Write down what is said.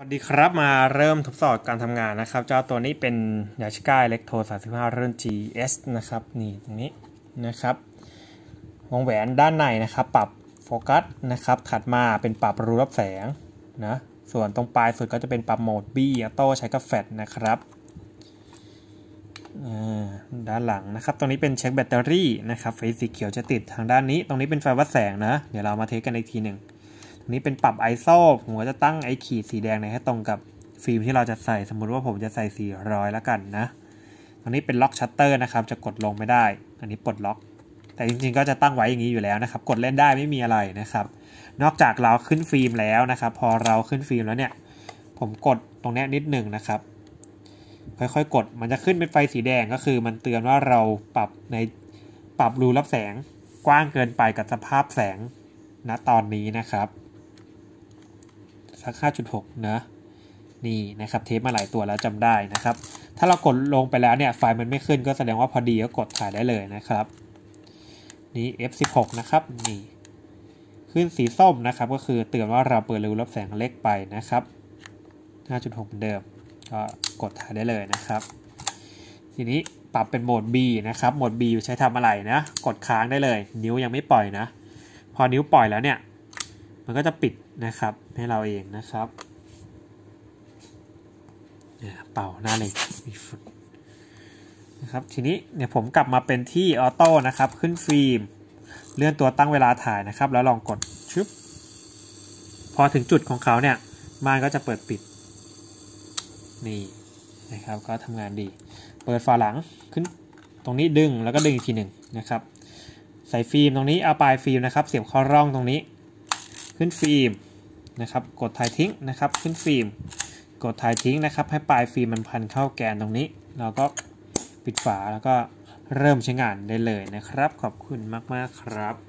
สวัสดีครับมาเริ่มทดสอบการทำงานนะครับ เจ้าตัวนี้เป็น Yashica Electro 35 รุ่น GS นะครับ นี่ตรงนี้นะครับ วงแหวนด้านในนะครับ ปรับโฟกัสนะครับ ถัดมาเป็นปรับรูรับแสงนะ ส่วนตรงปลายสุดก็จะเป็นปรับโหมด B auto ใช้กับแฟลชนะครับด้านหลังนะครับ ตรงนี้เป็นเช็คแบตเตอรี่นะครับไฟสีเขียวจะติดทางด้านนี้ ตรงนี้เป็นไฟวัดแสงนะ เดี๋ยวเรามา test กันอีกทีหนึ่ง นี้เป็นปรับ ISO ผมก็จะตั้งไอขีดสีแดงในให้ตรงกับฟิล์มที่เราจะใส่สมมุติว่าผมจะใส่ 400 แล้วกันนะตรงนี้เป็นล็อกชัตเตอร์นะครับ จะกดลงไม่ได้ อันนี้ปลดล็อก แต่จริงๆก็จะตั้งไว้อย่างนี้อยู่แล้วนะครับ กดเล่นได้ไม่มีอะไรนะครับ นอกจากเราขึ้นฟิล์มแล้วนะครับ พอเราขึ้นฟิล์มแล้วเนี่ย ผมกดตรงนี้นิดหนึ่งนะครับ ค่อยๆ กด มันจะขึ้นเป็นไฟสีแดงก็คือ มันเตือนว่าเราปรับในปรับรูรับแสงกว้างเกินไปกับสภาพแสงณตอนนี้นะครับ สัก 5.6 นะ นี่นะครับเทปมาหลายตัวแล้วจำได้นะครับ ถ้าเรากดลงไปแล้วเนี่ยไฟล์มันไม่ขึ้นก็แสดงว่าพอดีก็กดถ่ายได้เลยนะครับ นี่ F16 นะครับ นี่ขึ้นสีส้มนะครับก็คือเตือนว่าเราเปิดรูรับแสงเล็กไปนะครับ 5.6 เหมือนเดิม ก็กดถ่ายได้เลยนะครับ ทีนี้ปรับเป็นโหมด B นะครับ โหมด B ใช้ทำอะไรนะ กดค้างได้เลย นิ้วยังไม่ปล่อยนะ พอนิ้วปล่อยแล้วเนี่ย มันก็จะปิด นะครับ ให้เราเองนะครับเป่าหน้าเลยมีฝุ่นนะครับทีนี้เนี่ยผมกลับมาเป็นที่ออโต้นะครับ ขึ้นฟิล์ม เลื่อนตัวตั้งเวลาถ่ายนะครับ แล้วลองกดชึบพอถึงจุดของเขาเนี่ยม่านก็จะเปิดปิด นี่นะครับ ก็ทำงานดี เปิดฝาหลังขึ้นตรงนี้ดึงแล้วก็ดึงอีกทีหนึ่งนะครับ ใส่ฟิล์มตรงนี้เอาปลายฟิล์มนะครับ เสียบเข้าร่องตรงนี้ ขึ้นฟิล์ม นะครับ กดถ่ายทิ้งนะครับขึ้นฟิล์ม กดถ่ายทิ้งนะครับ ให้ปลายฟิล์มมันพันเข้าแกนตรงนี้ เราก็ปิดฝาแล้วก็เริ่มใช้งานได้เลยนะครับ ขอบคุณมากๆครับ